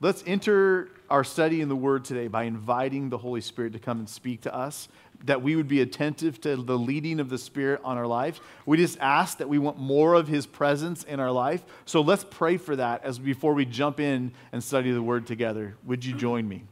Let's enter our study in the Word today by inviting the Holy Spirit to come and speak to us, that we would be attentive to the leading of the Spirit on our life. We just ask that we want more of His presence in our life. So let's pray for that as before we jump in and study the Word together. Would you join me?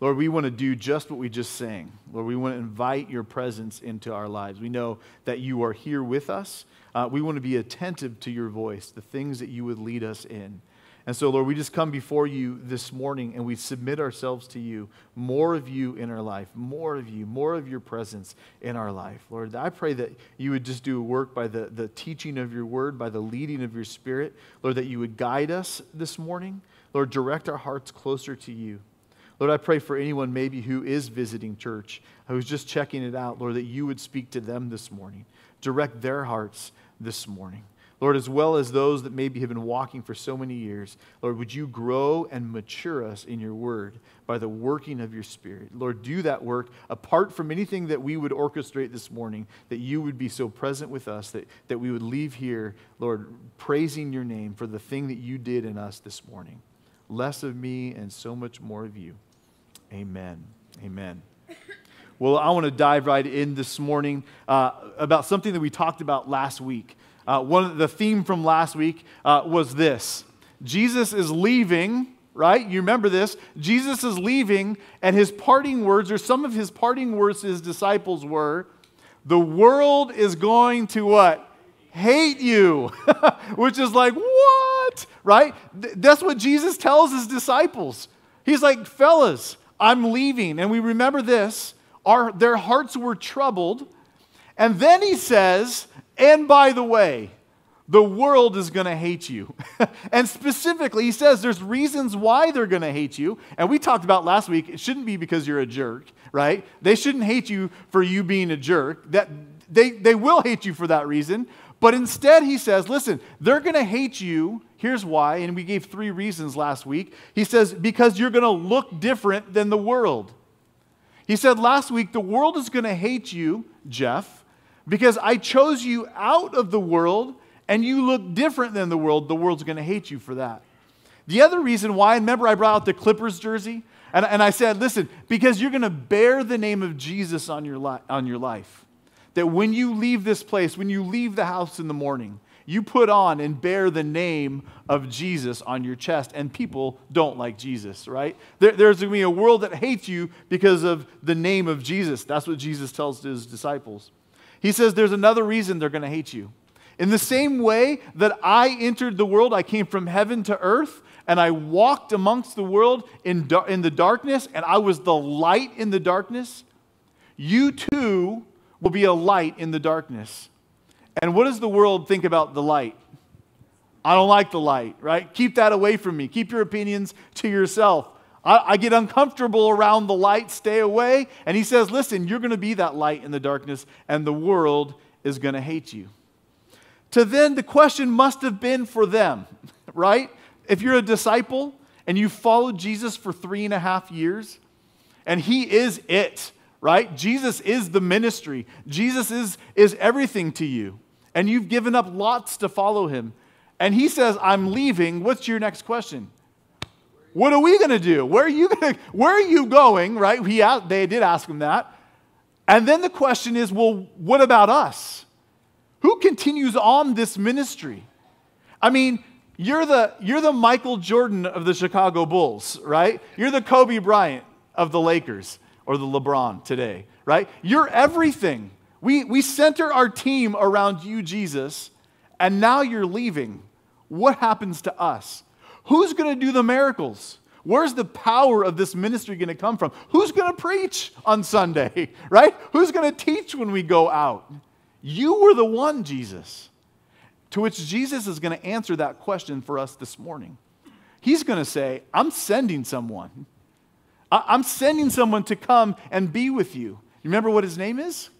Lord, we want to do just what we just sang. Lord, we want to invite your presence into our lives. We know that you are here with us. Uh, we want to be attentive to your voice, the things that you would lead us in. And so, Lord, we just come before you this morning and we submit ourselves to you. More of you in our life, more of you, more of your presence in our life. Lord, I pray that you would just do a work by the, the teaching of your word, by the leading of your spirit. Lord, that you would guide us this morning. Lord, direct our hearts closer to you. Lord, I pray for anyone maybe who is visiting church, who's just checking it out, Lord, that you would speak to them this morning. Direct their hearts this morning. Lord, as well as those that maybe have been walking for so many years, Lord, would you grow and mature us in your word by the working of your spirit? Lord, do that work apart from anything that we would orchestrate this morning, that you would be so present with us, that, that we would leave here, Lord, praising your name for the thing that you did in us this morning. Less of me and so much more of you. Amen. Amen. Well, I want to dive right in this morning uh, about something that we talked about last week. Uh, one of the theme from last week uh, was this: Jesus is leaving. Right? You remember this? Jesus is leaving, and his parting words, or some of his parting words to his disciples were, "The world is going to what? Hate you," which is like what? Right? Th- that's what Jesus tells his disciples. He's like, fellas, I'm leaving. And we remember this our, their hearts were troubled. And then he says, and by the way, the world is going to hate you. and specifically, he says there's reasons why they're going to hate you. And we talked about last week, it shouldn't be because you're a jerk, right? They shouldn't hate you for you being a jerk. That they, they will hate you for that reason. But instead, he says, listen, they're going to hate you. Here's why. And we gave three reasons last week. He says, because you're going to look different than the world. He said last week, the world is going to hate you, Geoff, because I chose you out of the world and you look different than the world. The world's going to hate you for that. The other reason why, remember I brought out the Clippers jersey? And, and I said, listen, because you're going to bear the name of Jesus on your, li- on your life that when you leave this place, when you leave the house in the morning, you put on and bear the name of Jesus on your chest, and people don't like Jesus, right? There, there's going to be a world that hates you because of the name of Jesus. That's what Jesus tells his disciples. He says there's another reason they're going to hate you. In the same way that I entered the world, I came from heaven to earth, and I walked amongst the world in, in the darkness, and I was the light in the darkness. You too will be a light in the darkness. And what does the world think about the light? I don't like the light, right? Keep that away from me. Keep your opinions to yourself. I, I get uncomfortable around the light. Stay away. And he says, listen, you're going to be that light in the darkness, and the world is going to hate you. To then, the question must have been for them, right? If you're a disciple and you followed Jesus for three and a half years, and he is it, right? Jesus is the ministry. Jesus is, is everything to you. And you've given up lots to follow him. And he says, I'm leaving. What's your next question? What are we going to do? Where are you going where are you going? Right? He asked, they did ask him that. And then the question is, well, what about us? Who continues on this ministry? I mean, you're the, you're the Michael Jordan of the Chicago Bulls, right? You're the Kobe Bryant of the Lakers or the LeBron today, right? You're everything. We, we center our team around you, Jesus, and now you're leaving. What happens to us? Who's going to do the miracles? Where's the power of this ministry going to come from? Who's going to preach on Sunday, right? Who's going to teach when we go out? You were the one, Jesus. To which Jesus is going to answer that question for us this morning. He's going to say, I'm sending someone. I'm sending someone to come and be with you. You remember what his name is?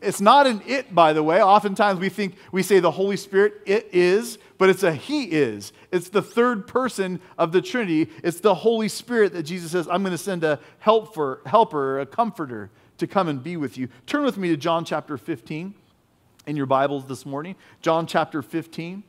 It's not an it, by the way. Oftentimes we think we say the Holy Spirit, it is, but it's a he is. It's the third person of the Trinity. It's the Holy Spirit that Jesus says, I'm going to send a helper, helper, a comforter to come and be with you. Turn with me to John chapter 15 in your Bibles this morning. John chapter 15.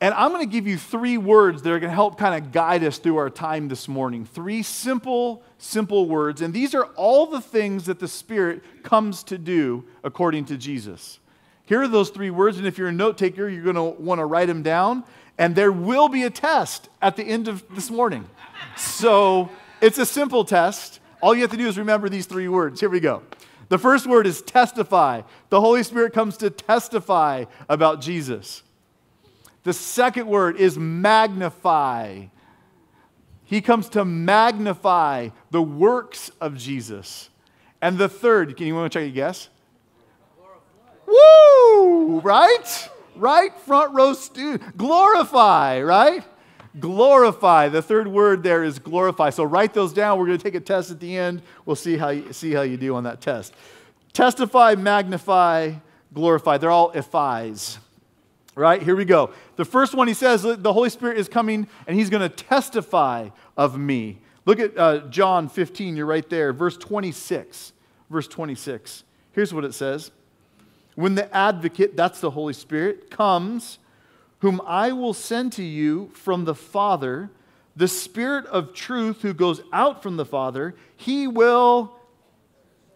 And I'm going to give you three words that are going to help kind of guide us through our time this morning. Three simple, simple words. And these are all the things that the Spirit comes to do according to Jesus. Here are those three words. And if you're a note taker, you're going to want to write them down. And there will be a test at the end of this morning. So it's a simple test. All you have to do is remember these three words. Here we go. The first word is testify. The Holy Spirit comes to testify about Jesus. The second word is magnify. He comes to magnify the works of Jesus. And the third, can you want to try to guess? Woo! Right? Right? Front row student. Glorify, right? Glorify. The third word there is glorify. So write those down. We're going to take a test at the end. We'll see how you, see how you do on that test. Testify, magnify, glorify. They're all ifis. Right? Here we go. The first one he says the Holy Spirit is coming and he's going to testify of me. Look at uh, John 15. You're right there. Verse 26. Verse 26. Here's what it says When the advocate, that's the Holy Spirit, comes, whom I will send to you from the Father, the Spirit of truth who goes out from the Father, he will,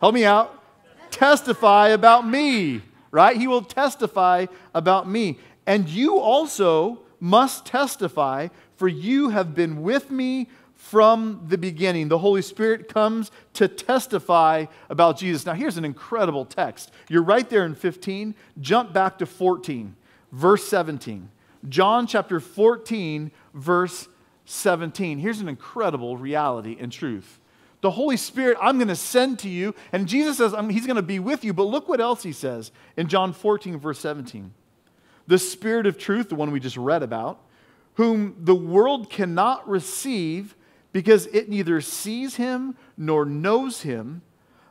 help me out, testify about me, right? He will testify about me. And you also must testify, for you have been with me from the beginning. The Holy Spirit comes to testify about Jesus. Now, here's an incredible text. You're right there in 15. Jump back to 14, verse 17. John chapter 14, verse 17. Here's an incredible reality and truth. The Holy Spirit, I'm going to send to you. And Jesus says He's going to be with you. But look what else He says in John 14, verse 17. The Spirit of truth, the one we just read about, whom the world cannot receive because it neither sees Him nor knows Him,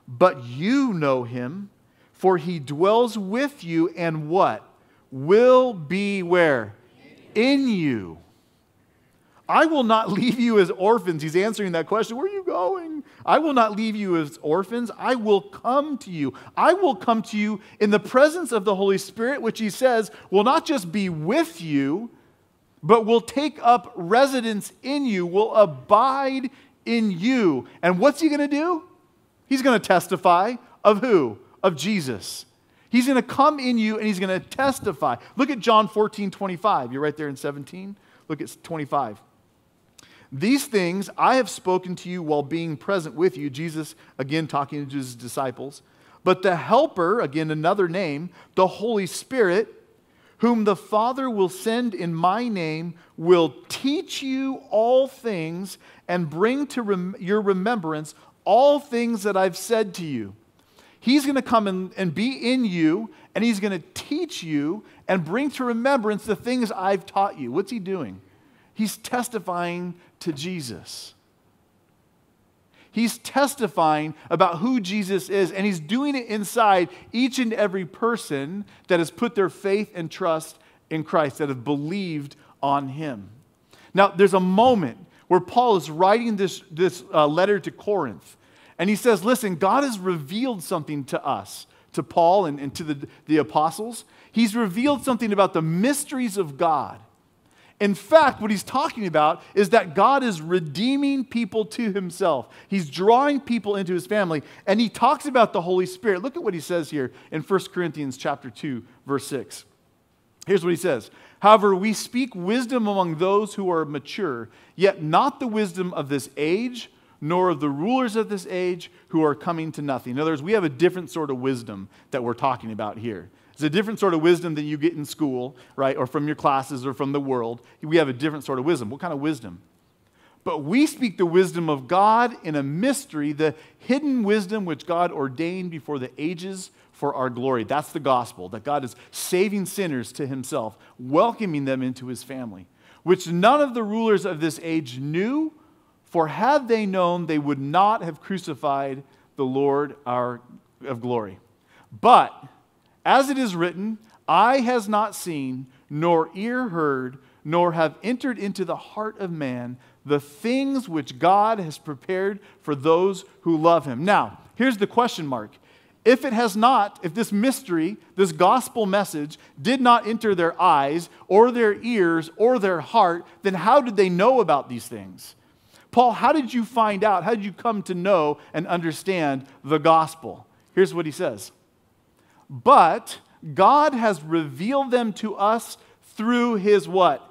but you know Him, for He dwells with you and what? Will be where? in you. I will not leave you as orphans. He's answering that question. Where are you going? I will not leave you as orphans. I will come to you. I will come to you in the presence of the Holy Spirit, which he says will not just be with you, but will take up residence in you, will abide in you. And what's he going to do? He's going to testify of who? Of Jesus. He's going to come in you and he's going to testify. Look at John 14, 25. You're right there in 17. Look at 25. These things I have spoken to you while being present with you. Jesus, again, talking to his disciples. But the Helper, again, another name, the Holy Spirit, whom the Father will send in my name, will teach you all things and bring to rem- your remembrance all things that I've said to you. He's going to come and, and be in you, and He's going to teach you and bring to remembrance the things I've taught you. What's He doing? He's testifying to Jesus. He's testifying about who Jesus is, and He's doing it inside each and every person that has put their faith and trust in Christ, that have believed on Him. Now, there's a moment where Paul is writing this, this uh, letter to Corinth. And he says, Listen, God has revealed something to us, to Paul and, and to the, the apostles. He's revealed something about the mysteries of God. In fact, what he's talking about is that God is redeeming people to himself. He's drawing people into his family, and he talks about the Holy Spirit. Look at what he says here in 1 Corinthians chapter 2, verse 6. Here's what he says. However, we speak wisdom among those who are mature, yet not the wisdom of this age nor of the rulers of this age who are coming to nothing. In other words, we have a different sort of wisdom that we're talking about here. It's a different sort of wisdom than you get in school, right, or from your classes or from the world. We have a different sort of wisdom. What kind of wisdom? But we speak the wisdom of God in a mystery, the hidden wisdom which God ordained before the ages for our glory. That's the gospel, that God is saving sinners to himself, welcoming them into his family, which none of the rulers of this age knew for had they known, they would not have crucified the Lord our, of glory. But as it is written, eye has not seen, nor ear heard, nor have entered into the heart of man the things which God has prepared for those who love him. Now, here's the question mark if it has not, if this mystery, this gospel message, did not enter their eyes or their ears or their heart, then how did they know about these things? Paul, how did you find out? How did you come to know and understand the gospel? Here's what he says But God has revealed them to us through his what?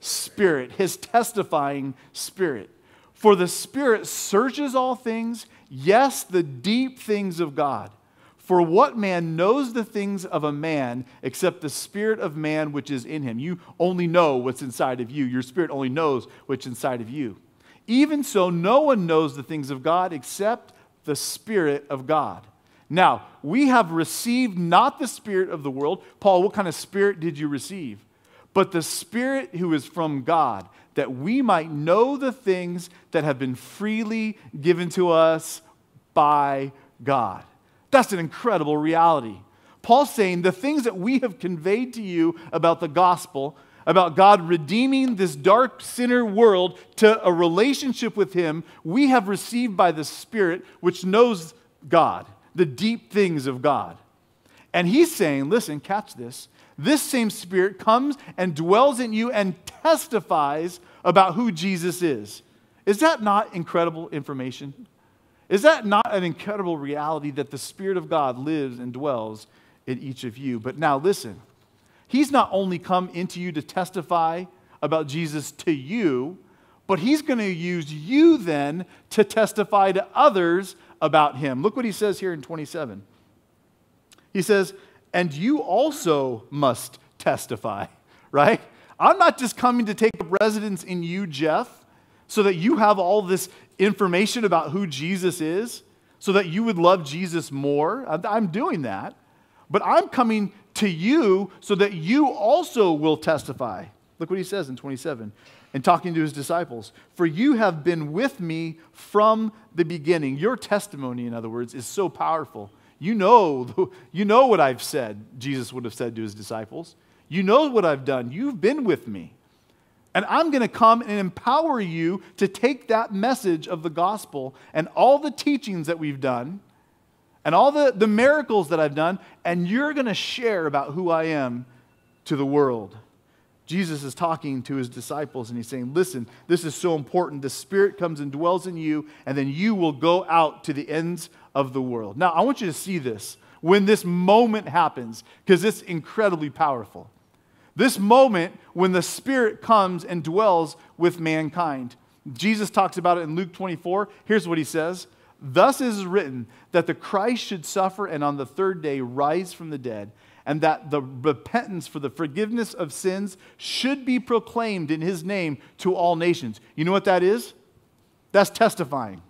Spirit, his testifying spirit. For the Spirit searches all things, yes, the deep things of God. For what man knows the things of a man except the spirit of man which is in him? You only know what's inside of you. Your spirit only knows what's inside of you. Even so, no one knows the things of God except the Spirit of God. Now, we have received not the Spirit of the world. Paul, what kind of Spirit did you receive? But the Spirit who is from God, that we might know the things that have been freely given to us by God. That's an incredible reality. Paul's saying the things that we have conveyed to you about the gospel, about God redeeming this dark sinner world to a relationship with Him, we have received by the Spirit, which knows God, the deep things of God. And he's saying, listen, catch this. This same Spirit comes and dwells in you and testifies about who Jesus is. Is that not incredible information? Is that not an incredible reality that the Spirit of God lives and dwells in each of you? But now listen, He's not only come into you to testify about Jesus to you, but He's going to use you then to testify to others about Him. Look what He says here in 27. He says, and you also must testify, right? I'm not just coming to take up residence in you, Geoff, so that you have all this information about who Jesus is so that you would love Jesus more. I'm doing that. But I'm coming to you so that you also will testify. Look what he says in 27 and talking to his disciples. For you have been with me from the beginning. Your testimony, in other words, is so powerful. You know, you know what I've said, Jesus would have said to his disciples. You know what I've done. You've been with me. And I'm going to come and empower you to take that message of the gospel and all the teachings that we've done and all the, the miracles that I've done, and you're going to share about who I am to the world. Jesus is talking to his disciples and he's saying, Listen, this is so important. The Spirit comes and dwells in you, and then you will go out to the ends of the world. Now, I want you to see this when this moment happens, because it's incredibly powerful. This moment when the Spirit comes and dwells with mankind. Jesus talks about it in Luke 24. Here's what he says Thus is written that the Christ should suffer and on the third day rise from the dead, and that the repentance for the forgiveness of sins should be proclaimed in his name to all nations. You know what that is? That's testifying.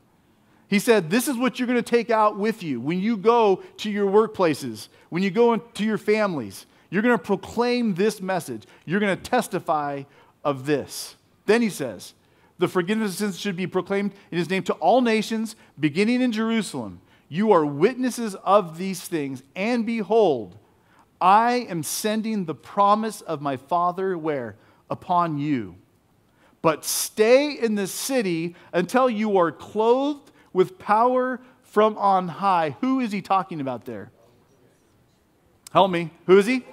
He said, This is what you're going to take out with you when you go to your workplaces, when you go into your families. You're going to proclaim this message. You're going to testify of this. Then he says, The forgiveness of sins should be proclaimed in his name to all nations, beginning in Jerusalem. You are witnesses of these things, and behold, I am sending the promise of my Father where? Upon you. But stay in the city until you are clothed with power from on high. Who is he talking about there? Help me. Who is he?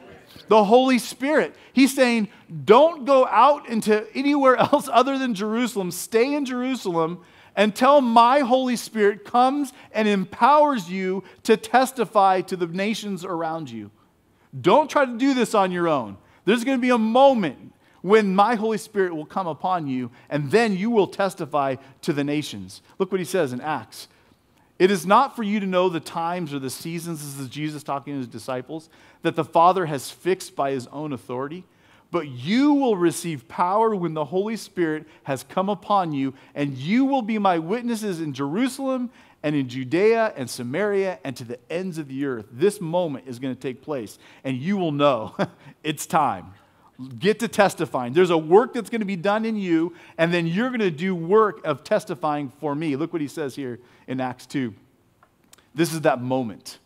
The Holy Spirit. He's saying, don't go out into anywhere else other than Jerusalem. Stay in Jerusalem until my Holy Spirit comes and empowers you to testify to the nations around you. Don't try to do this on your own. There's going to be a moment when my Holy Spirit will come upon you, and then you will testify to the nations. Look what he says in Acts it is not for you to know the times or the seasons, this is Jesus talking to his disciples, that the Father has fixed by his own authority, but you will receive power when the Holy Spirit has come upon you, and you will be my witnesses in Jerusalem and in Judea and Samaria and to the ends of the earth. This moment is going to take place, and you will know it's time. Get to testifying. There's a work that's going to be done in you, and then you're going to do work of testifying for me. Look what he says here in Acts 2. This is that moment,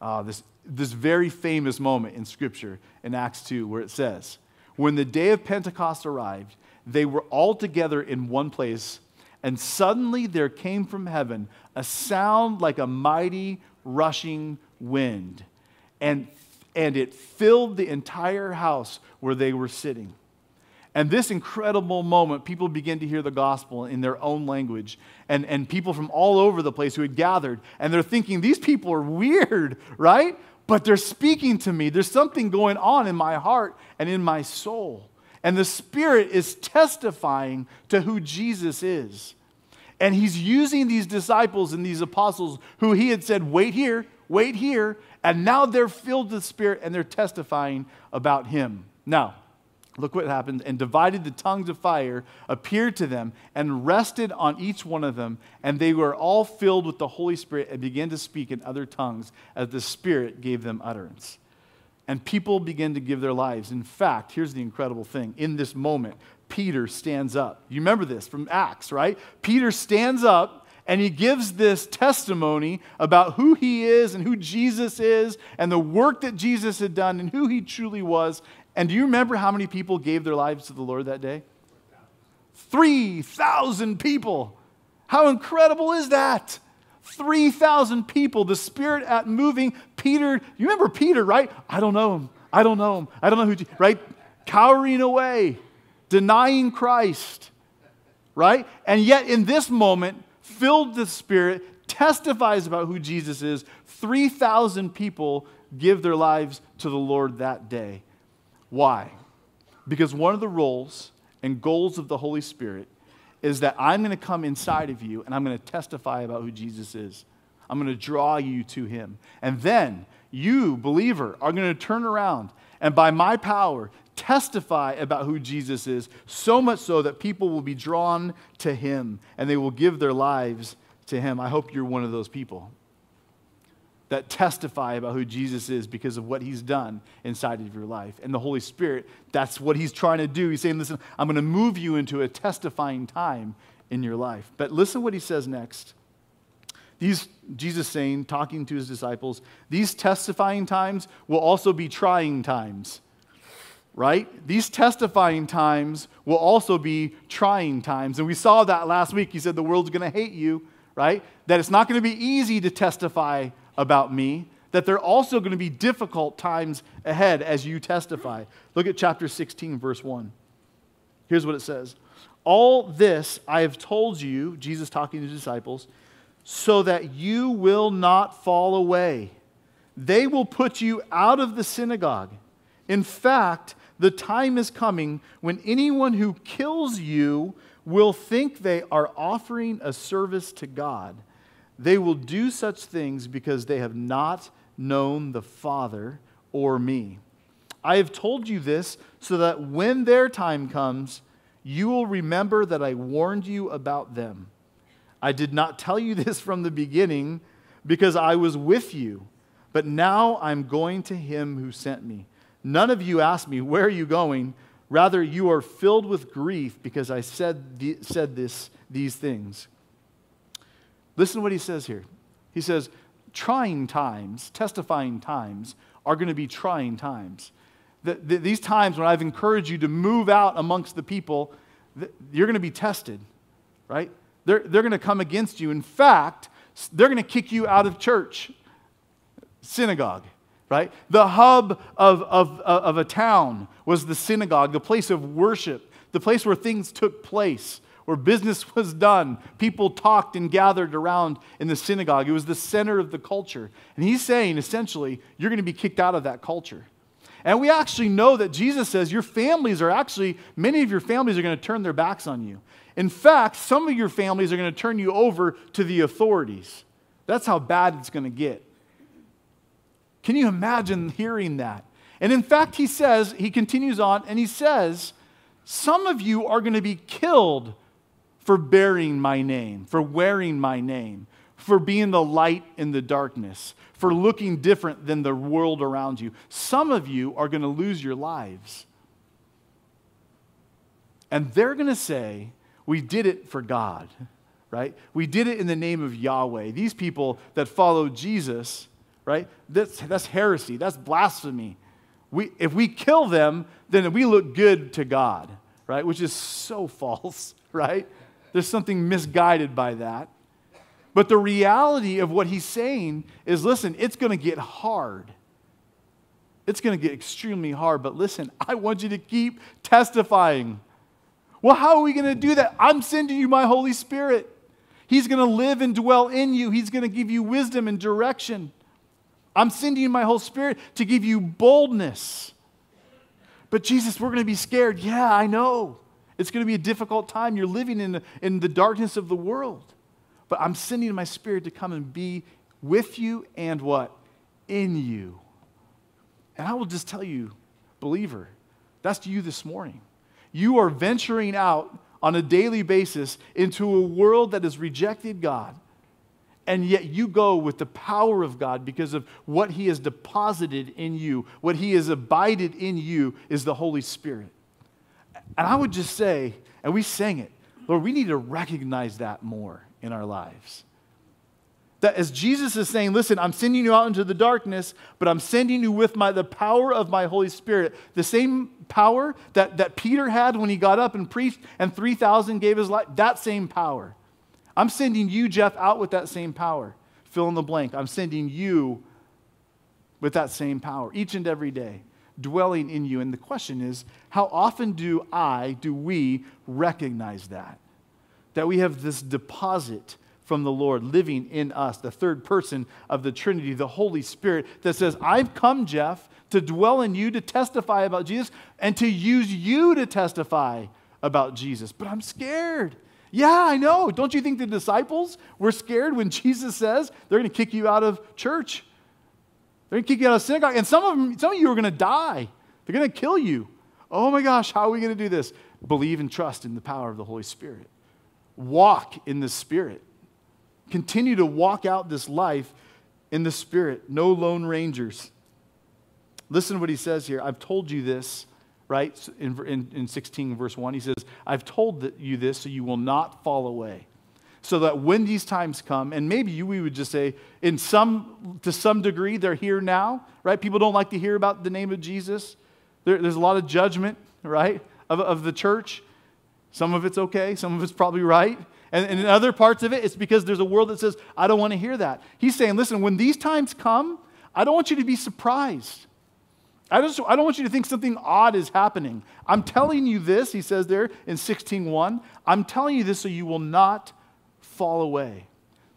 uh, this, this very famous moment in Scripture in Acts 2, where it says, When the day of Pentecost arrived, they were all together in one place, and suddenly there came from heaven a sound like a mighty rushing wind. And, and it filled the entire house where they were sitting. And this incredible moment, people begin to hear the gospel in their own language. And, and people from all over the place who had gathered, and they're thinking, these people are weird, right? But they're speaking to me. There's something going on in my heart and in my soul. And the Spirit is testifying to who Jesus is. And He's using these disciples and these apostles who He had said, wait here, wait here. And now they're filled with the Spirit and they're testifying about Him. Now, Look what happened. And divided the tongues of fire, appeared to them, and rested on each one of them. And they were all filled with the Holy Spirit and began to speak in other tongues as the Spirit gave them utterance. And people began to give their lives. In fact, here's the incredible thing. In this moment, Peter stands up. You remember this from Acts, right? Peter stands up and he gives this testimony about who he is and who Jesus is and the work that Jesus had done and who he truly was. And do you remember how many people gave their lives to the Lord that day? 3,000 people. How incredible is that? 3,000 people, the Spirit at moving. Peter, you remember Peter, right? I don't know him. I don't know him. I don't know who, right? Cowering away, denying Christ, right? And yet, in this moment, filled with the Spirit, testifies about who Jesus is. 3,000 people give their lives to the Lord that day. Why? Because one of the roles and goals of the Holy Spirit is that I'm going to come inside of you and I'm going to testify about who Jesus is. I'm going to draw you to him. And then you, believer, are going to turn around and by my power testify about who Jesus is, so much so that people will be drawn to him and they will give their lives to him. I hope you're one of those people that testify about who Jesus is because of what he's done inside of your life. And the Holy Spirit, that's what he's trying to do. He's saying, listen, I'm going to move you into a testifying time in your life. But listen what he says next. These, Jesus saying, talking to his disciples, these testifying times will also be trying times, right? These testifying times will also be trying times. And we saw that last week. He said the world's going to hate you, right? That it's not going to be easy to testify about me, that there are also going to be difficult times ahead as you testify. Look at chapter 16, verse 1. Here's what it says All this I have told you, Jesus talking to the disciples, so that you will not fall away. They will put you out of the synagogue. In fact, the time is coming when anyone who kills you will think they are offering a service to God. They will do such things because they have not known the Father or me. I have told you this so that when their time comes, you will remember that I warned you about them. I did not tell you this from the beginning because I was with you, but now I'm going to him who sent me. None of you asked me, Where are you going? Rather, you are filled with grief because I said, the, said this, these things. Listen to what he says here. He says, trying times, testifying times, are going to be trying times. The, the, these times when I've encouraged you to move out amongst the people, the, you're going to be tested, right? They're, they're going to come against you. In fact, they're going to kick you out of church, synagogue, right? The hub of, of, of a town was the synagogue, the place of worship, the place where things took place where business was done. People talked and gathered around in the synagogue. It was the center of the culture. And he's saying, essentially, you're going to be kicked out of that culture. And we actually know that Jesus says your families are actually, many of your families are going to turn their backs on you. In fact, some of your families are going to turn you over to the authorities. That's how bad it's going to get. Can you imagine hearing that? And in fact, he says, he continues on, and he says, some of you are going to be killed for bearing my name, for wearing my name, for being the light in the darkness, for looking different than the world around you. Some of you are going to lose your lives. And they're going to say, We did it for God, right? We did it in the name of Yahweh. These people that follow Jesus, right? That's, that's heresy, that's blasphemy. We, if we kill them, then we look good to God, right? Which is so false, right? There's something misguided by that. But the reality of what he's saying is listen, it's going to get hard. It's going to get extremely hard. But listen, I want you to keep testifying. Well, how are we going to do that? I'm sending you my Holy Spirit. He's going to live and dwell in you, He's going to give you wisdom and direction. I'm sending you my whole Spirit to give you boldness. But Jesus, we're going to be scared. Yeah, I know. It's going to be a difficult time. You're living in the, in the darkness of the world. But I'm sending my spirit to come and be with you and what? In you. And I will just tell you, believer, that's to you this morning. You are venturing out on a daily basis into a world that has rejected God. And yet you go with the power of God because of what He has deposited in you. What He has abided in you is the Holy Spirit. And I would just say, and we sang it, Lord, we need to recognize that more in our lives. That as Jesus is saying, listen, I'm sending you out into the darkness, but I'm sending you with my, the power of my Holy Spirit. The same power that, that Peter had when he got up and preached and 3,000 gave his life, that same power. I'm sending you, Geoff, out with that same power. Fill in the blank. I'm sending you with that same power each and every day, dwelling in you. And the question is, how often do I, do we recognize that? That we have this deposit from the Lord living in us, the third person of the Trinity, the Holy Spirit, that says, I've come, Geoff, to dwell in you, to testify about Jesus, and to use you to testify about Jesus. But I'm scared. Yeah, I know. Don't you think the disciples were scared when Jesus says they're going to kick you out of church? They're going to kick you out of synagogue. And some of them, some of you are going to die. They're going to kill you. Oh my gosh, how are we going to do this? Believe and trust in the power of the Holy Spirit. Walk in the Spirit. Continue to walk out this life in the Spirit. No lone rangers. Listen to what he says here. I've told you this right? In, in, in 16, verse 1, he says, I've told you this so you will not fall away. So that when these times come, and maybe you, we would just say, in some, to some degree, they're here now, right? People don't like to hear about the name of Jesus. There, there's a lot of judgment, right, of, of the church. Some of it's okay, some of it's probably right. And, and in other parts of it, it's because there's a world that says, I don't want to hear that. He's saying, listen, when these times come, I don't want you to be surprised. I, just, I don't want you to think something odd is happening. I'm telling you this, he says there in 16.1. I'm telling you this so you will not fall away.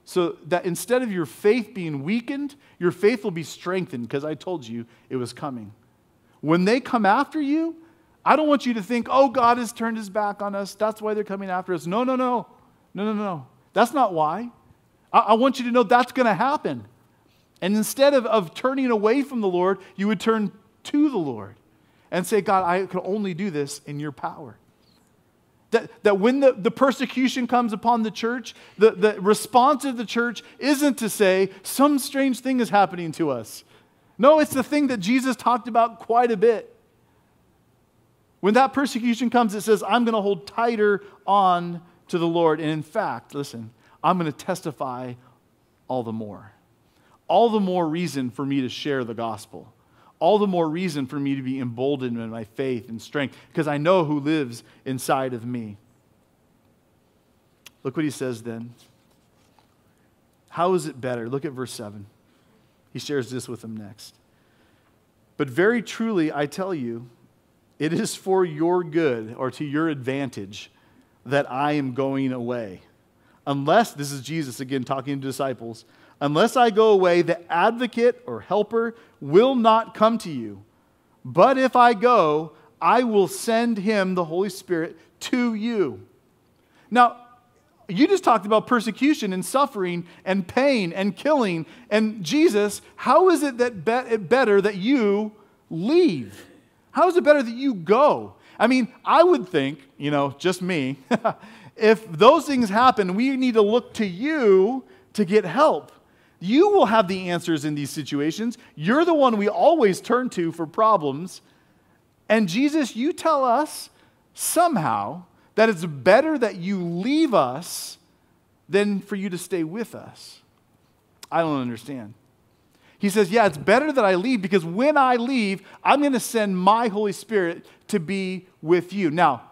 So that instead of your faith being weakened, your faith will be strengthened because I told you it was coming. When they come after you, I don't want you to think, oh, God has turned his back on us. That's why they're coming after us. No, no, no. No, no, no. That's not why. I, I want you to know that's going to happen. And instead of, of turning away from the Lord, you would turn to the Lord and say, God, I can only do this in your power. That, that when the, the persecution comes upon the church, the, the response of the church isn't to say, some strange thing is happening to us. No, it's the thing that Jesus talked about quite a bit. When that persecution comes, it says, I'm going to hold tighter on to the Lord. And in fact, listen, I'm going to testify all the more. All the more reason for me to share the gospel all the more reason for me to be emboldened in my faith and strength because I know who lives inside of me. Look what he says then. How is it better? Look at verse 7. He shares this with them next. But very truly, I tell you, it is for your good or to your advantage that I am going away. Unless, this is Jesus again talking to disciples, Unless I go away, the advocate or helper will not come to you. But if I go, I will send him, the Holy Spirit, to you. Now, you just talked about persecution and suffering and pain and killing. And Jesus, how is it that be- better that you leave? How is it better that you go? I mean, I would think, you know, just me, if those things happen, we need to look to you to get help. You will have the answers in these situations. You're the one we always turn to for problems. And Jesus, you tell us somehow that it's better that you leave us than for you to stay with us. I don't understand. He says, Yeah, it's better that I leave because when I leave, I'm going to send my Holy Spirit to be with you. Now,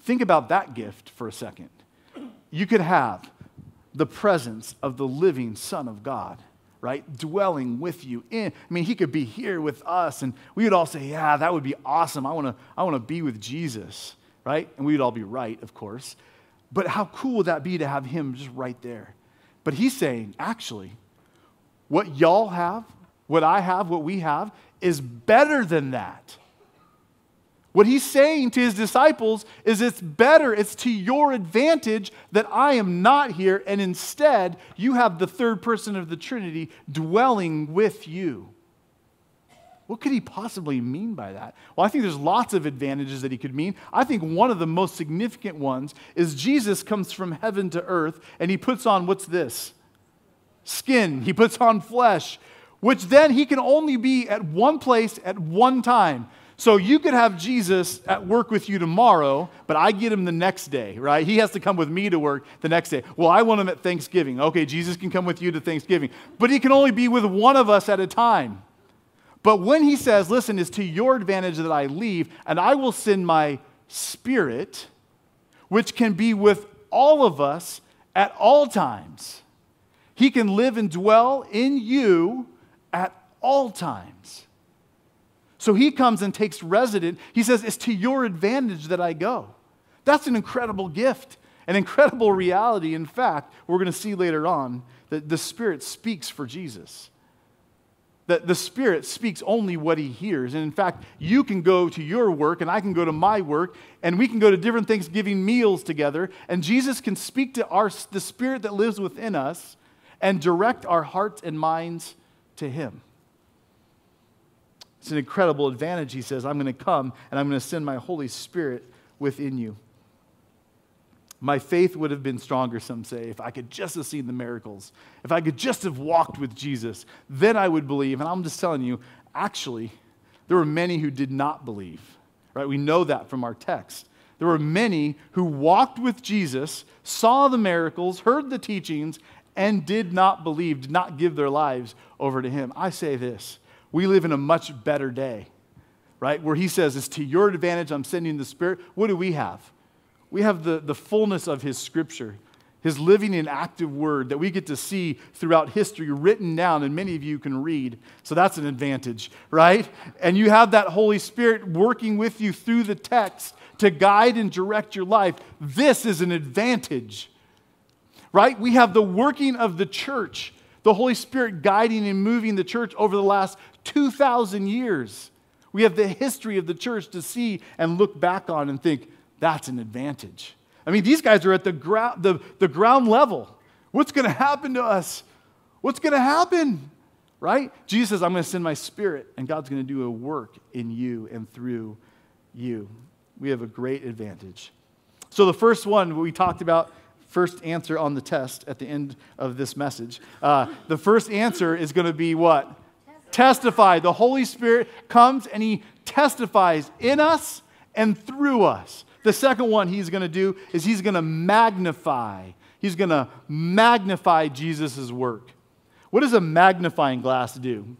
think about that gift for a second. You could have the presence of the living Son of God, right? Dwelling with you in. I mean, he could be here with us, and we would all say, Yeah, that would be awesome. I want to I wanna be with Jesus, right? And we would all be right, of course. But how cool would that be to have him just right there? But he's saying, actually, what y'all have, what I have, what we have, is better than that. What he's saying to his disciples is it's better, it's to your advantage that I am not here, and instead you have the third person of the Trinity dwelling with you. What could he possibly mean by that? Well, I think there's lots of advantages that he could mean. I think one of the most significant ones is Jesus comes from heaven to earth and he puts on what's this? Skin. He puts on flesh, which then he can only be at one place at one time. So you could have Jesus at work with you tomorrow, but I get him the next day, right? He has to come with me to work the next day. Well, I want him at Thanksgiving. Okay, Jesus can come with you to Thanksgiving, but he can only be with one of us at a time. But when he says, listen, it's to your advantage that I leave, and I will send my spirit, which can be with all of us at all times. He can live and dwell in you at all times. So he comes and takes resident. He says, It's to your advantage that I go. That's an incredible gift, an incredible reality. In fact, we're going to see later on that the Spirit speaks for Jesus. That the Spirit speaks only what he hears. And in fact, you can go to your work and I can go to my work and we can go to different Thanksgiving meals together. And Jesus can speak to our, the Spirit that lives within us and direct our hearts and minds to him. It's an incredible advantage, he says. I'm going to come and I'm going to send my Holy Spirit within you. My faith would have been stronger, some say, if I could just have seen the miracles. If I could just have walked with Jesus, then I would believe. And I'm just telling you, actually, there were many who did not believe. Right? We know that from our text. There were many who walked with Jesus, saw the miracles, heard the teachings, and did not believe, did not give their lives over to him. I say this we live in a much better day, right? Where he says, It's to your advantage I'm sending the Spirit. What do we have? We have the, the fullness of his scripture, his living and active word that we get to see throughout history written down, and many of you can read. So that's an advantage, right? And you have that Holy Spirit working with you through the text to guide and direct your life. This is an advantage, right? We have the working of the church the Holy Spirit guiding and moving the church over the last 2,000 years. We have the history of the church to see and look back on and think, that's an advantage. I mean, these guys are at the, ground, the, the ground level. What's going to happen to us? What's going to happen? Right? Jesus says, I'm going to send my spirit, and God's going to do a work in you and through you. We have a great advantage. So, the first one we talked about first answer on the test at the end of this message. Uh, the first answer is going to be what? Testify. The Holy Spirit comes and He testifies in us and through us. The second one He's going to do is He's going to magnify. He's going to magnify Jesus' work. What does a magnifying glass do?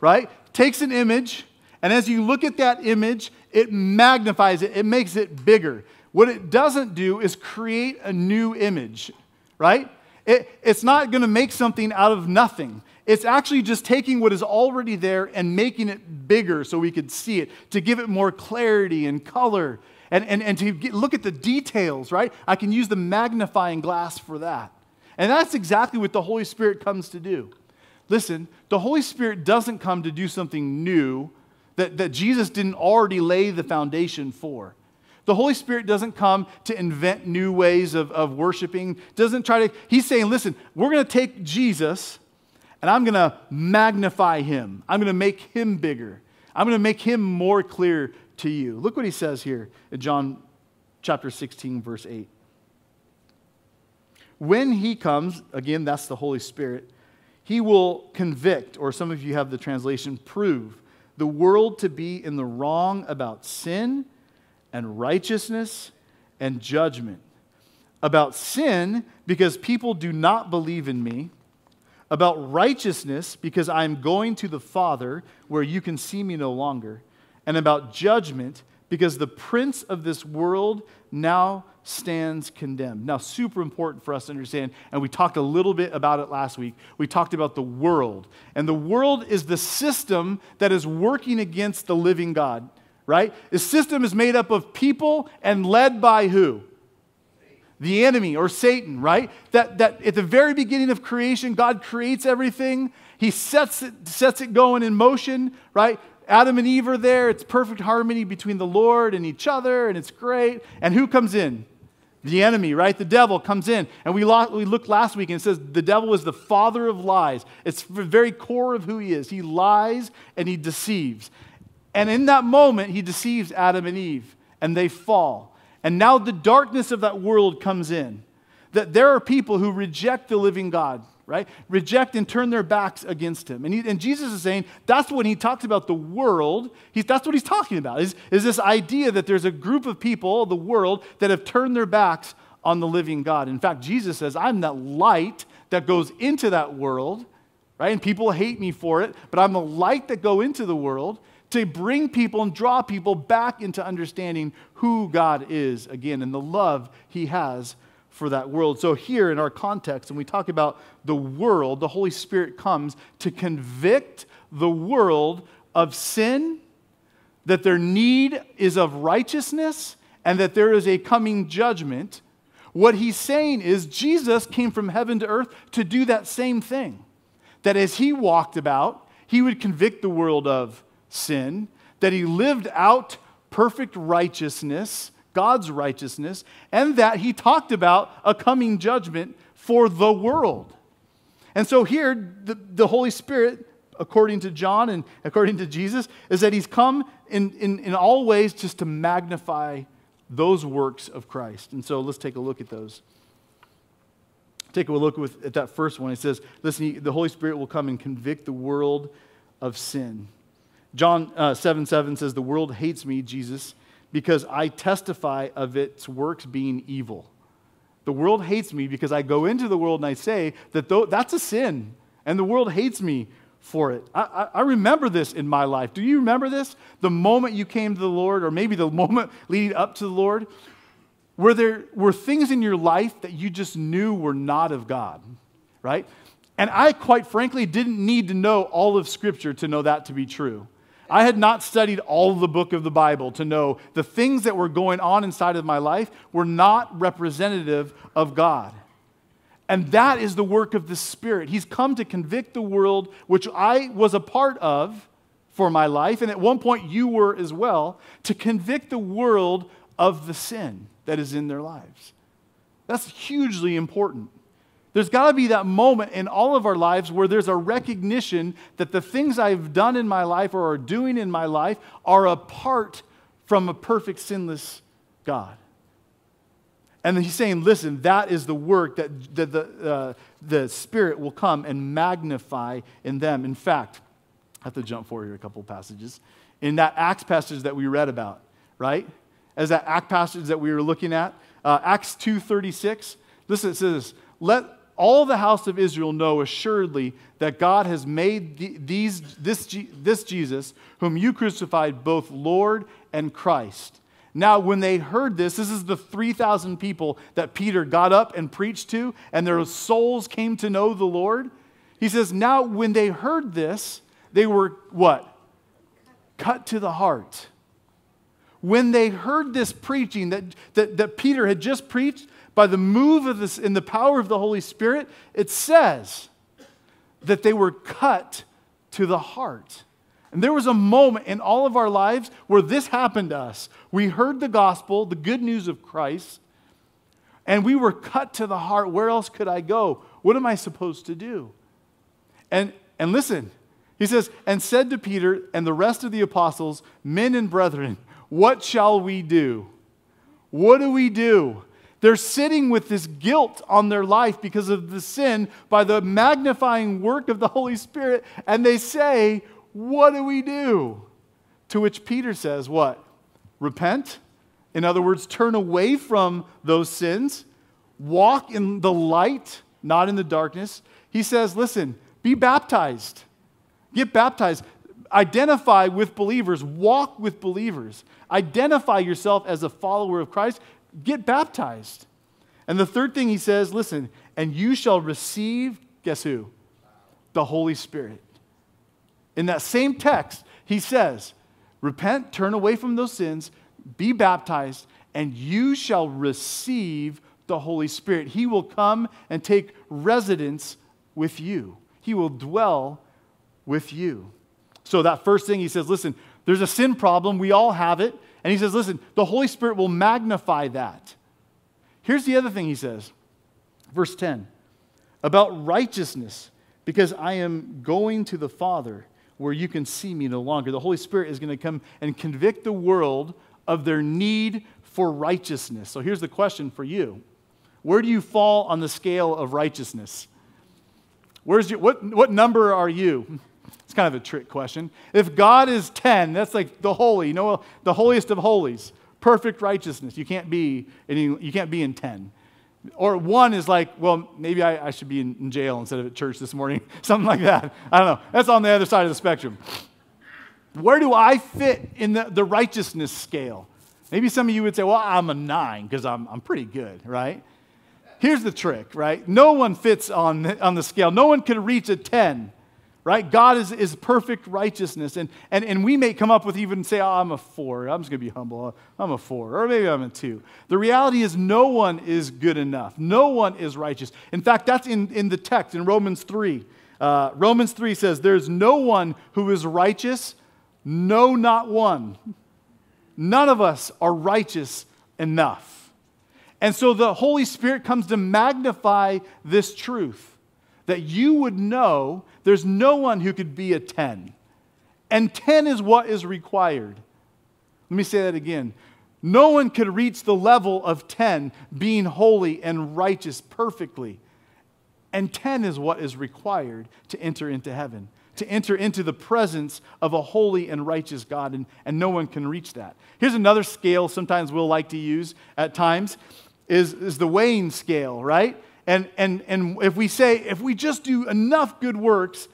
Right? Takes an image, and as you look at that image, it magnifies it, it makes it bigger. What it doesn't do is create a new image, right? It, it's not going to make something out of nothing. It's actually just taking what is already there and making it bigger so we could see it, to give it more clarity and color, and, and, and to get, look at the details, right? I can use the magnifying glass for that. And that's exactly what the Holy Spirit comes to do. Listen, the Holy Spirit doesn't come to do something new that, that Jesus didn't already lay the foundation for. The Holy Spirit doesn't come to invent new ways of, of worshiping, doesn't try to, he's saying, listen, we're going to take Jesus and I'm going to magnify him. I'm going to make him bigger. I'm going to make him more clear to you. Look what he says here in John chapter 16, verse 8. When he comes, again, that's the Holy Spirit, he will convict, or some of you have the translation, prove the world to be in the wrong about sin and righteousness and judgment. About sin, because people do not believe in me. About righteousness, because I'm going to the Father where you can see me no longer. And about judgment, because the prince of this world now stands condemned. Now, super important for us to understand, and we talked a little bit about it last week. We talked about the world. And the world is the system that is working against the living God, right? The system is made up of people and led by who? The enemy or Satan, right? That, that at the very beginning of creation, God creates everything. He sets it, sets it going in motion, right? Adam and Eve are there. It's perfect harmony between the Lord and each other, and it's great. And who comes in? The enemy, right? The devil comes in. And we, we looked last week and it says the devil is the father of lies. It's the very core of who he is. He lies and he deceives. And in that moment, he deceives Adam and Eve, and they fall. And now the darkness of that world comes in. That there are people who reject the living God right? Reject and turn their backs against him. And, he, and Jesus is saying that's when he talks about the world, he's, that's what he's talking about, is, is this idea that there's a group of people, the world, that have turned their backs on the living God. In fact, Jesus says, I'm that light that goes into that world, right? And people hate me for it, but I'm the light that go into the world to bring people and draw people back into understanding who God is again and the love he has for that world. So, here in our context, when we talk about the world, the Holy Spirit comes to convict the world of sin, that their need is of righteousness, and that there is a coming judgment. What he's saying is Jesus came from heaven to earth to do that same thing. That as he walked about, he would convict the world of sin, that he lived out perfect righteousness God's righteousness, and that he talked about a coming judgment for the world. And so here, the, the Holy Spirit, according to John and according to Jesus, is that he's come in, in, in all ways just to magnify those works of Christ. And so let's take a look at those. Take a look with, at that first one. It says, listen, the Holy Spirit will come and convict the world of sin. John uh, 7 7 says, The world hates me, Jesus, because I testify of its works being evil. The world hates me because I go into the world and I say that that's a sin, and the world hates me for it. I, I, I, remember this in my life. Do you remember this? The moment you came to the Lord, or maybe the moment leading up to the Lord, where there were things in your life that you just knew were not of God, right? And I, quite frankly, didn't need to know all of Scripture to know that to be true. I had not studied all the book of the Bible to know the things that were going on inside of my life were not representative of God. And that is the work of the Spirit. He's come to convict the world, which I was a part of for my life, and at one point you were as well, to convict the world of the sin that is in their lives. That's hugely important. There's got to be that moment in all of our lives where there's a recognition that the things I've done in my life or are doing in my life are apart from a perfect, sinless God. And he's saying, listen, that is the work that, that the, uh, the Spirit will come and magnify in them. In fact, I have to jump forward here a couple passages. In that Acts passage that we read about, right? As that Acts passage that we were looking at, uh, Acts 2.36, listen, it says, let all the house of Israel know assuredly that God has made these, this, this Jesus, whom you crucified, both Lord and Christ. Now, when they heard this, this is the 3,000 people that Peter got up and preached to, and their souls came to know the Lord. He says, Now, when they heard this, they were what? Cut to the heart. When they heard this preaching that, that, that Peter had just preached, by the move of this in the power of the Holy Spirit, it says that they were cut to the heart. And there was a moment in all of our lives where this happened to us. We heard the gospel, the good news of Christ, and we were cut to the heart. Where else could I go? What am I supposed to do? And, and listen, he says, and said to Peter and the rest of the apostles, Men and brethren, what shall we do? What do we do? They're sitting with this guilt on their life because of the sin by the magnifying work of the Holy Spirit. And they say, What do we do? To which Peter says, What? Repent? In other words, turn away from those sins, walk in the light, not in the darkness. He says, Listen, be baptized. Get baptized. Identify with believers. Walk with believers. Identify yourself as a follower of Christ get baptized. And the third thing he says, listen, and you shall receive, guess who? The Holy Spirit. In that same text, he says, repent, turn away from those sins, be baptized, and you shall receive the Holy Spirit. He will come and take residence with you, He will dwell with you. So, that first thing he says, listen, there's a sin problem. We all have it. And he says, listen, the Holy Spirit will magnify that. Here's the other thing he says, verse 10 about righteousness, because I am going to the Father where you can see me no longer. The Holy Spirit is going to come and convict the world of their need for righteousness. So here's the question for you Where do you fall on the scale of righteousness? Where's your, what, what number are you? It's kind of a trick question. If God is 10, that's like the holy, you know, the holiest of holies, perfect righteousness. You can't be in, you can't be in 10. Or one is like, well, maybe I, I should be in, in jail instead of at church this morning. Something like that. I don't know. That's on the other side of the spectrum. Where do I fit in the, the righteousness scale? Maybe some of you would say, well, I'm a nine because I'm, I'm pretty good, right? Here's the trick, right? No one fits on, on the scale. No one can reach a 10 right? God is, is perfect righteousness. And, and, and we may come up with even say, oh, I'm a four. I'm just going to be humble. I'm a four. Or maybe I'm a two. The reality is, no one is good enough. No one is righteous. In fact, that's in, in the text in Romans 3. Uh, Romans 3 says, There's no one who is righteous, no, not one. None of us are righteous enough. And so the Holy Spirit comes to magnify this truth that you would know there's no one who could be a 10. And 10 is what is required. Let me say that again. No one could reach the level of 10 being holy and righteous perfectly. And 10 is what is required to enter into heaven, to enter into the presence of a holy and righteous God, and, and no one can reach that. Here's another scale sometimes we'll like to use at times is, is the weighing scale, right? And, and, and if we say, if we just do enough good works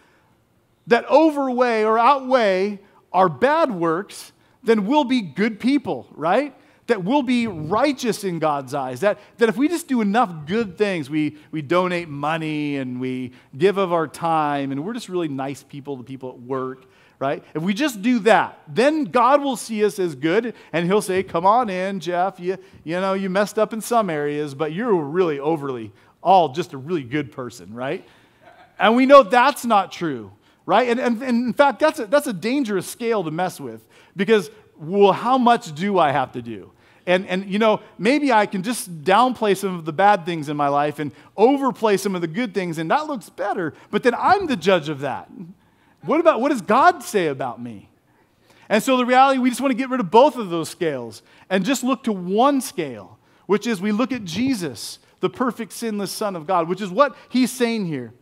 that overweigh or outweigh our bad works, then we'll be good people, right? That we'll be righteous in God's eyes. That, that if we just do enough good things, we, we donate money and we give of our time, and we're just really nice people to people at work, right? If we just do that, then God will see us as good and he'll say, Come on in, Geoff. You, you know, you messed up in some areas, but you're really overly all just a really good person, right? And we know that's not true, right? And, and, and in fact, that's a, that's a dangerous scale to mess with because, well, how much do I have to do? And, and, you know, maybe I can just downplay some of the bad things in my life and overplay some of the good things, and that looks better. But then I'm the judge of that. What about what does God say about me? And so the reality, we just want to get rid of both of those scales and just look to one scale, which is we look at Jesus the perfect, sinless Son of God, which is what he's saying here.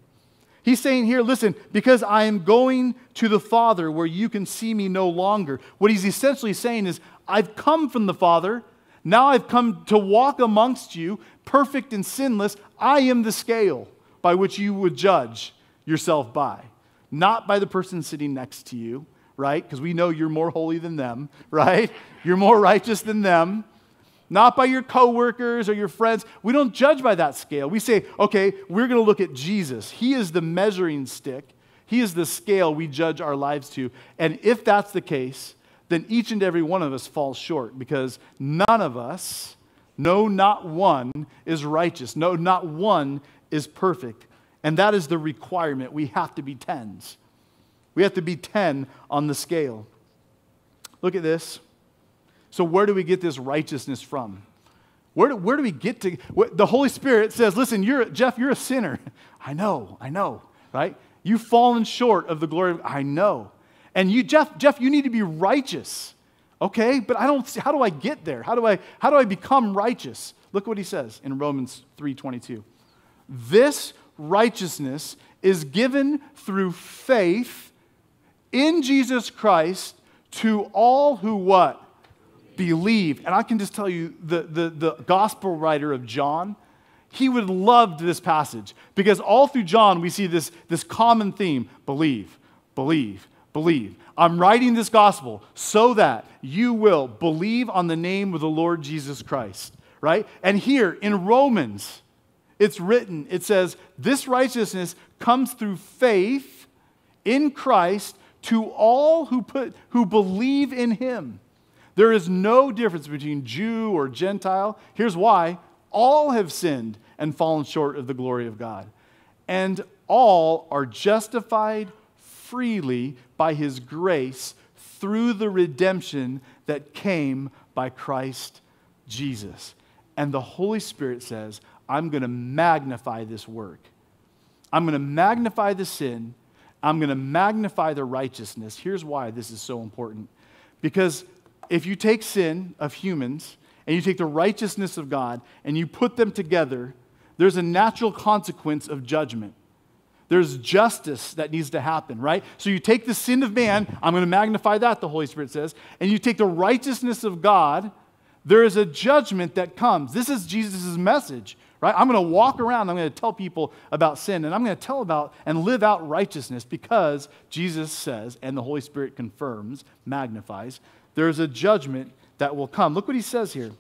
He's saying here, listen, because I am going to the Father where you can see me no longer. What he's essentially saying is, I've come from the Father. Now I've come to walk amongst you, perfect and sinless. I am the scale by which you would judge yourself by, not by the person sitting next to you, right? Because we know you're more holy than them, right? You're more righteous than them not by your coworkers or your friends. We don't judge by that scale. We say, okay, we're going to look at Jesus. He is the measuring stick, He is the scale we judge our lives to. And if that's the case, then each and every one of us falls short because none of us, no, not one, is righteous. No, not one is perfect. And that is the requirement. We have to be tens. We have to be 10 on the scale. Look at this. So, where do we get this righteousness from? Where do, where do we get to? The Holy Spirit says, listen, you're, Geoff, you're a sinner. I know, I know, right? You've fallen short of the glory of, I know. And you, Geoff, Geoff, you need to be righteous. Okay, but I don't see, how do I get there? How do I, how do I become righteous? Look what he says in Romans 3.22. This righteousness is given through faith in Jesus Christ to all who what? Believe. And I can just tell you, the, the, the gospel writer of John, he would have loved this passage because all through John, we see this, this common theme believe, believe, believe. I'm writing this gospel so that you will believe on the name of the Lord Jesus Christ right? And here in Romans, it's written, it says, This righteousness comes through faith in Christ to all who, put, who believe in him. There is no difference between Jew or Gentile. Here's why all have sinned and fallen short of the glory of God. And all are justified freely by his grace through the redemption that came by Christ Jesus. And the Holy Spirit says, I'm going to magnify this work. I'm going to magnify the sin. I'm going to magnify the righteousness. Here's why this is so important. Because if you take sin of humans and you take the righteousness of God and you put them together, there's a natural consequence of judgment. There's justice that needs to happen, right? So you take the sin of man, I'm going to magnify that, the Holy Spirit says, and you take the righteousness of God, there is a judgment that comes. This is Jesus' message, right? I'm going to walk around, I'm going to tell people about sin, and I'm going to tell about and live out righteousness because Jesus says, and the Holy Spirit confirms, magnifies, there's a judgment that will come. Look what he says here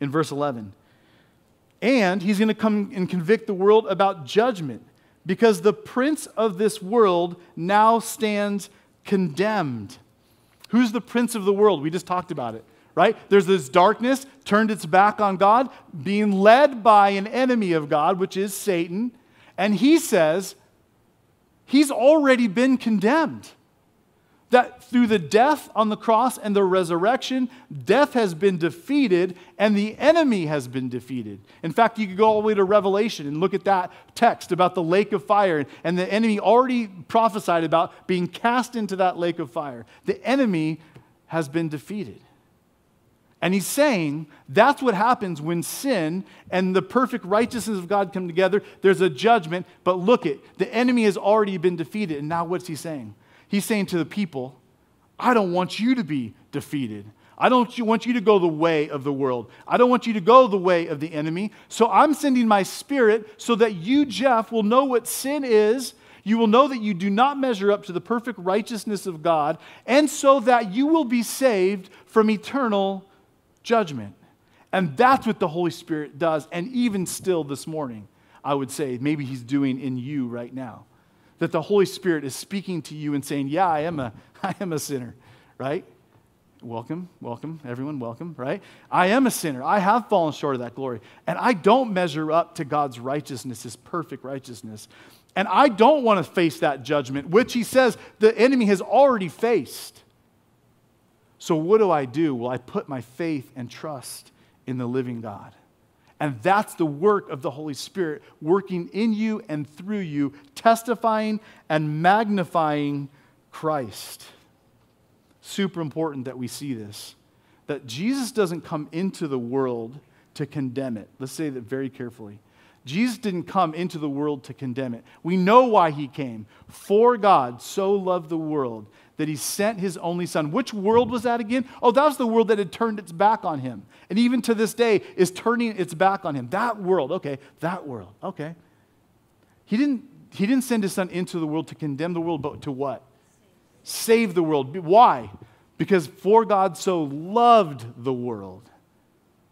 in verse 11. And he's going to come and convict the world about judgment because the prince of this world now stands condemned. Who's the prince of the world? We just talked about it, right? There's this darkness turned its back on God, being led by an enemy of God, which is Satan. And he says he's already been condemned that through the death on the cross and the resurrection, death has been defeated and the enemy has been defeated. In fact, you could go all the way to Revelation and look at that text about the lake of fire, and the enemy already prophesied about being cast into that lake of fire. The enemy has been defeated. And he's saying that's what happens when sin and the perfect righteousness of God come together. There's a judgment, but look it, the enemy has already been defeated. And now what's he saying? He's saying to the people, I don't want you to be defeated. I don't want you to go the way of the world. I don't want you to go the way of the enemy. So I'm sending my spirit so that you, Geoff, will know what sin is. You will know that you do not measure up to the perfect righteousness of God, and so that you will be saved from eternal judgment. And that's what the Holy Spirit does. And even still this morning, I would say, maybe He's doing in you right now that the Holy Spirit is speaking to you and saying, Yeah, I am a, I am a sinner, right? Welcome, welcome, everyone, welcome, right? I am a sinner. I have fallen short of that glory. And I don't measure up to God's righteousness, his perfect righteousness. And I don't want to face that judgment, which he says the enemy has already faced. So, what do I do? Well, I put my faith and trust in the living God. And that's the work of the Holy Spirit working in you and through you, testifying and magnifying Christ. Super important that we see this. That Jesus doesn't come into the world to condemn it. Let's say that very carefully. Jesus didn't come into the world to condemn it. We know why he came. For God so loved the world that he sent his only son. Which world was that again? Oh, that was the world that had turned its back on him. And even to this day is turning its back on him. That world, okay, that world, okay. He didn't, he didn't send his son into the world to condemn the world, but to what? Save the world. Why? Because for God so loved the world.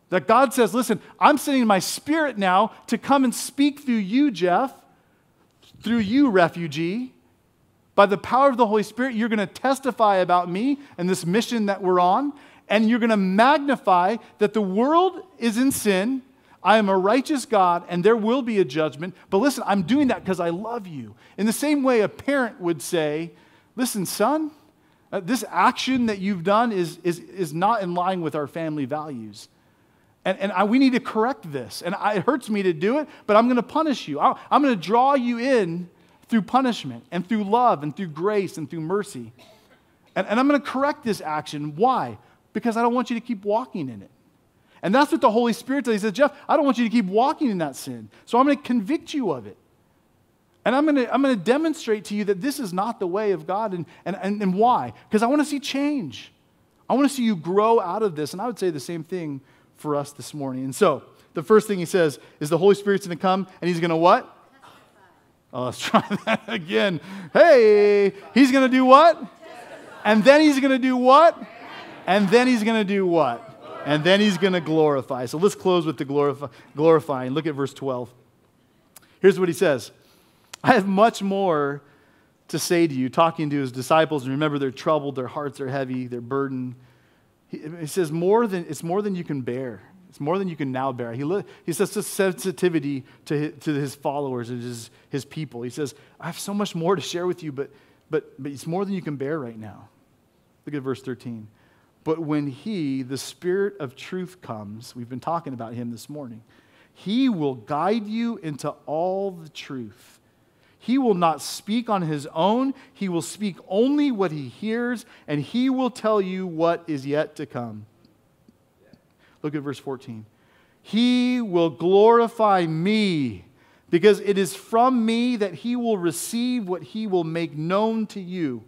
That God says, listen, I'm sending my spirit now to come and speak through you, Geoff, through you, refugee by the power of the Holy Spirit, you're going to testify about me and this mission that we're on, and you're going to magnify that the world is in sin. I am a righteous God, and there will be a judgment. But listen, I'm doing that because I love you. In the same way, a parent would say, Listen, son, uh, this action that you've done is, is, is not in line with our family values. And, and I, we need to correct this. And I, it hurts me to do it, but I'm going to punish you. I, I'm going to draw you in through punishment and through love and through grace and through mercy. And, and I'm going to correct this action. Why? Because I don't want you to keep walking in it. And that's what the Holy Spirit does. He says, Geoff, I don't want you to keep walking in that sin. So I'm going to convict you of it. And I'm going to, I'm going to demonstrate to you that this is not the way of God. And, and, and, and why? Because I want to see change. I want to see you grow out of this. And I would say the same thing for us this morning. And so, the first thing he says is the Holy Spirit's going to come and he's going to what? Oh, let's try that again. Hey, he's going to do what? And then he's going to do what? And then he's going to do what? and then he's going to glorify. So let's close with the glorify, glorifying. Look at verse 12. Here's what he says I have much more to say to you, talking to his disciples, and remember they're troubled, their hearts are heavy, they're burdened. He, he says, more than, it's more than you can bear. It's more than you can now bear. He, li- he says this sensitivity to his, to his followers and his, his people. He says, I have so much more to share with you, but, but, but it's more than you can bear right now. Look at verse 13. But when he, the Spirit of truth, comes, we've been talking about him this morning, he will guide you into all the truth. He will not speak on his own. He will speak only what he hears, and he will tell you what is yet to come. Look at verse 14. He will glorify me because it is from me that he will receive what he will make known to you.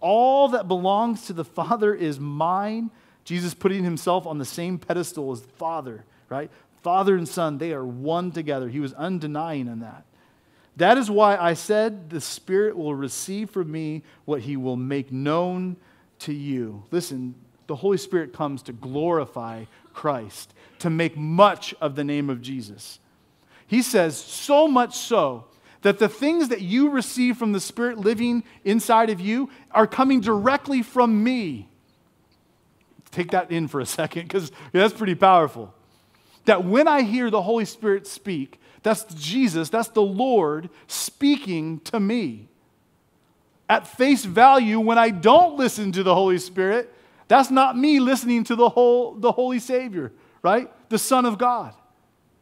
All that belongs to the Father is mine. Jesus putting himself on the same pedestal as the Father, right? Father and Son, they are one together. He was undenying in that. That is why I said the Spirit will receive from me what he will make known to you. Listen, the Holy Spirit comes to glorify Christ, to make much of the name of Jesus. He says, so much so that the things that you receive from the Spirit living inside of you are coming directly from me. Take that in for a second because that's pretty powerful. That when I hear the Holy Spirit speak, that's Jesus, that's the Lord speaking to me. At face value, when I don't listen to the Holy Spirit, that's not me listening to the, whole, the Holy Savior, right? The Son of God.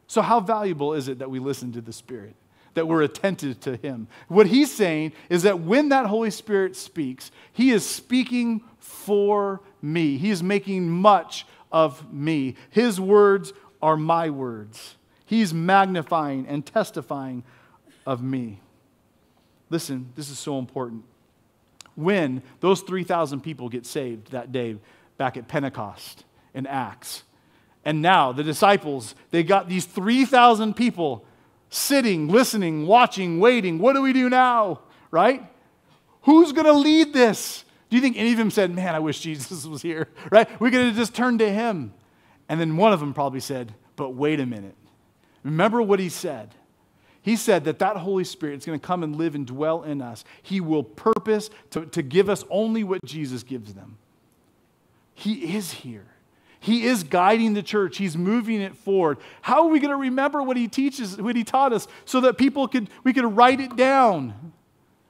So, how valuable is it that we listen to the Spirit? that we're attentive to him. What he's saying is that when that Holy Spirit speaks, he is speaking for me. He is making much of me. His words are my words. He's magnifying and testifying of me. Listen, this is so important. When those 3,000 people get saved that day back at Pentecost in Acts, and now the disciples, they got these 3,000 people sitting, listening, watching, waiting. What do we do now? Right? Who's going to lead this? Do you think any of them said, Man, I wish Jesus was here? Right? We could have just turned to him. And then one of them probably said, But wait a minute. Remember what he said. He said that that Holy Spirit is going to come and live and dwell in us. He will purpose to, to give us only what Jesus gives them. He is here. He is guiding the church. He's moving it forward. How are we going to remember what he teaches, what he taught us, so that people could we could write it down?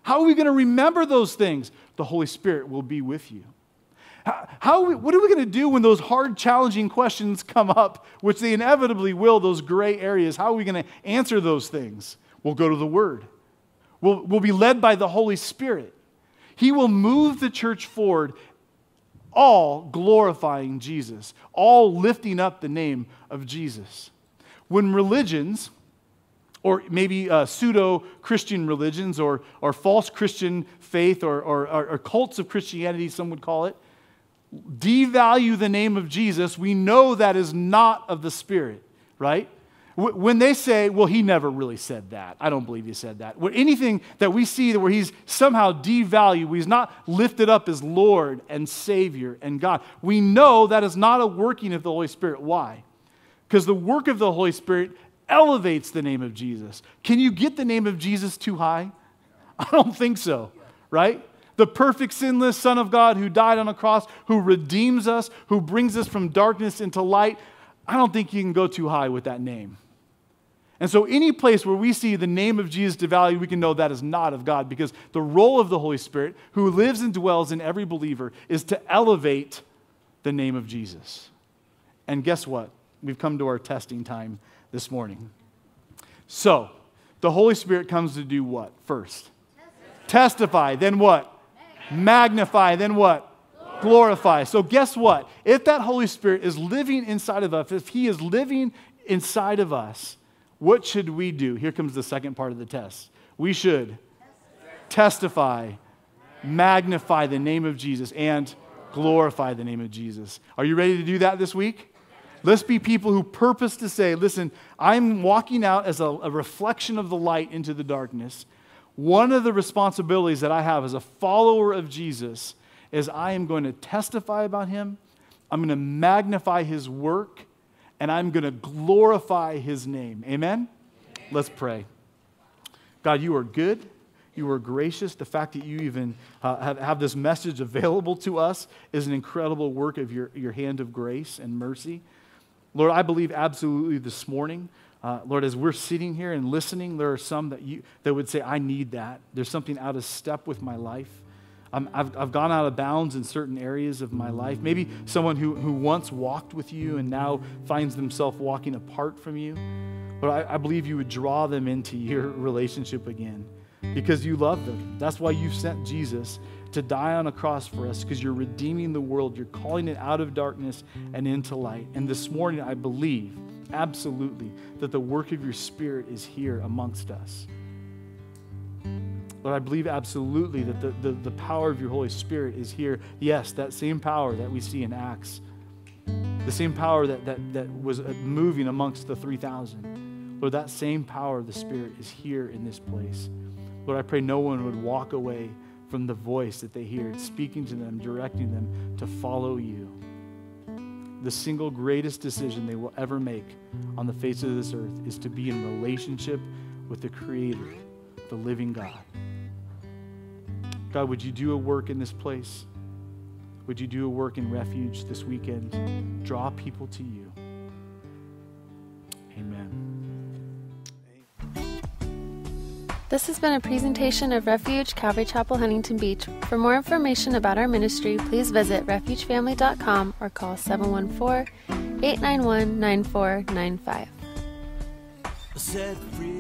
How are we going to remember those things? The Holy Spirit will be with you. How, how what are we going to do when those hard, challenging questions come up, which they inevitably will, those gray areas? How are we going to answer those things? We'll go to the Word. We'll, we'll be led by the Holy Spirit. He will move the church forward all glorifying Jesus, all lifting up the name of Jesus. When religions, or maybe uh, pseudo Christian religions, or, or false Christian faith, or, or, or cults of Christianity, some would call it, devalue the name of Jesus, we know that is not of the Spirit, right? when they say, well, he never really said that, I don't believe he said that. anything that we see where he's somehow devalued, he's not lifted up as Lord and Savior and God, we know that is not a working of the Holy Spirit. Why? Because the work of the Holy Spirit elevates the name of Jesus. Can you get the name of Jesus too high? I don't think so, right? The perfect, sinless Son of God who died on a cross, who redeems us, who brings us from darkness into light. I don't think you can go too high with that name. And so, any place where we see the name of Jesus devalued, we can know that is not of God because the role of the Holy Spirit, who lives and dwells in every believer, is to elevate the name of Jesus. And guess what? We've come to our testing time this morning. So, the Holy Spirit comes to do what first? Testify. Testify. Then what? Magnify. Then what? Glorify. So, guess what? If that Holy Spirit is living inside of us, if He is living inside of us, what should we do? Here comes the second part of the test. We should testify, magnify the name of Jesus, and glorify the name of Jesus. Are you ready to do that this week? Let's be people who purpose to say, listen, I'm walking out as a, a, reflection of the light into the darkness. One of the responsibilities that I have as a follower of Jesus is I am going to testify about him I'm going to magnify his work, and I'm going to glorify his name. Amen? Let's pray. God, you are good. You are gracious. The fact that you even uh, have, have this message available to us is an incredible work of your, your hand of grace and mercy. Lord, I believe absolutely this morning, uh, Lord, as we're sitting here and listening, there are some that, you, that would say, I need that. There's something out of step with my life. i have I've gone out of bounds in certain areas of my life. Maybe someone who, who once walked with you and now finds themselves walking apart from you. But I, I believe you would draw them into your relationship again because you love them. That's why you sent Jesus to die on a cross for us because you're redeeming the world. You're calling it out of darkness and into light. And this morning, I believe absolutely that the work of your Spirit is here amongst us. But I believe absolutely that the, the, the power of your Holy Spirit is here. Yes, that same power that we see in Acts, the same power that, that, that was uh, moving amongst the 3,000. Lord, that same power of the Spirit is here in this place. Lord, I pray no one would walk away from the voice that they hear, speaking to them, directing them to follow you. The single greatest decision they will ever make on the face of this earth is to be in relationship with the Creator, the living God. God, would you do a work in this place? Would you do a work in refuge this weekend? Draw people to you. Amen. This has been a presentation of Refuge Calvary Chapel, Huntington Beach. For more information about our ministry, please visit refugefamily.com or call 714 891 9495.